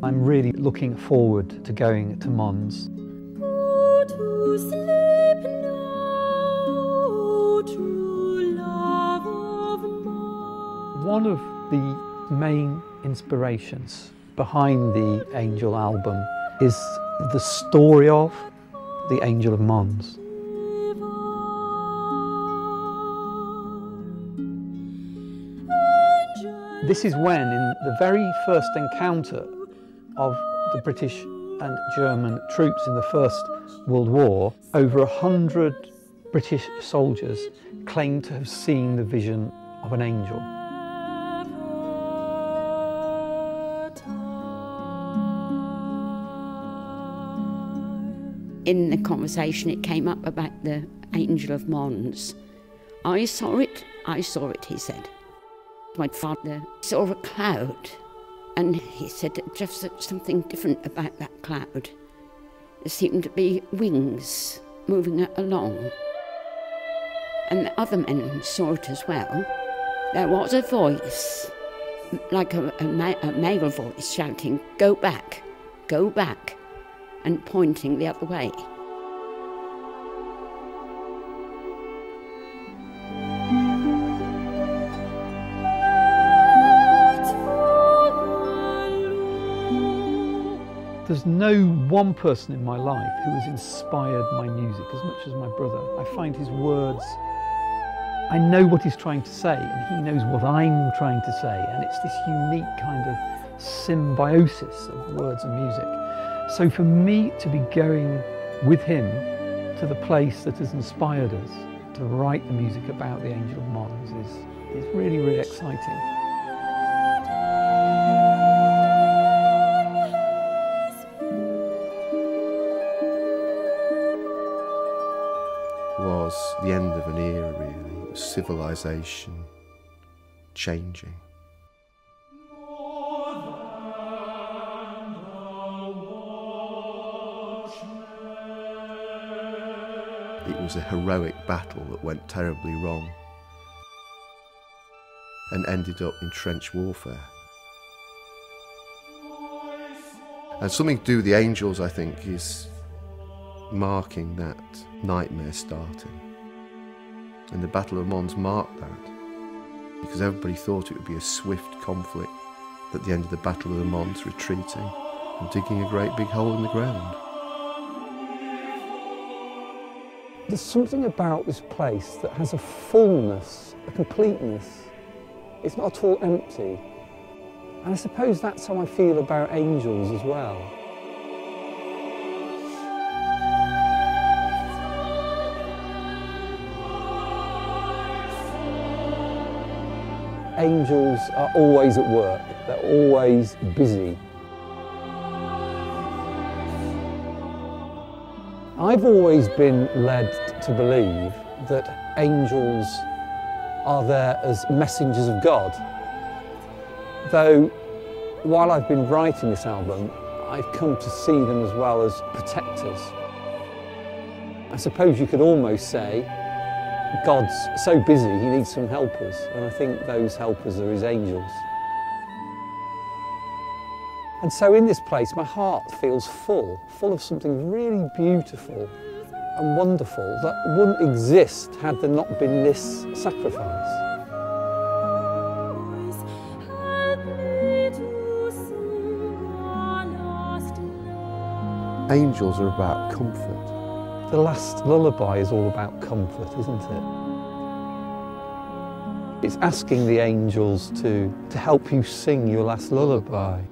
I'm really looking forward to going to Mons. Go to sleep now, true love of mine. One of the main inspirations behind the Angel album is the story of the Angel of Mons. This is when, in the very first encounter of the British and German troops in the First World War, over a hundred British soldiers claimed to have seen the vision of an angel. In the conversation, it came up about the Angel of Mons. I saw it, I saw it, he said. My father saw a cloud, and he said just something different about that cloud. There seemed to be wings moving it along. And the other men saw it as well. There was a voice, like a, a, ma- a male voice, shouting, Go back, go back, and pointing the other way. There's no one person in my life who has inspired my music as much as my brother. I find his words, I know what he's trying to say, and he knows what I'm trying to say, and it's this unique kind of symbiosis of words and music. So for me to be going with him to the place that has inspired us to write the music about the Angel of Mons is, is really, really exciting. Was the end of an era, really. Civilization changing. It was a heroic battle that went terribly wrong and ended up in trench warfare. And something to do with the angels, I think, is marking that nightmare starting. And the Battle of Mons marked that because everybody thought it would be a swift conflict at the end of the Battle of the Mons, retreating and digging a great big hole in the ground. There's something about this place that has a fullness, a completeness. It's not at all empty. And I suppose that's how I feel about angels as well. Angels are always at work, they're always busy. I've always been led to believe that angels are there as messengers of God. Though, while I've been writing this album, I've come to see them as well as protectors. I suppose you could almost say God's so busy he needs some helpers, and I think those helpers are his angels. And so in this place, my heart feels full, full of something really beautiful and wonderful that wouldn't exist had there not been this sacrifice. Angels are about comfort. The last lullaby is all about comfort, isn't it? It's asking the angels to, to help you sing your last lullaby.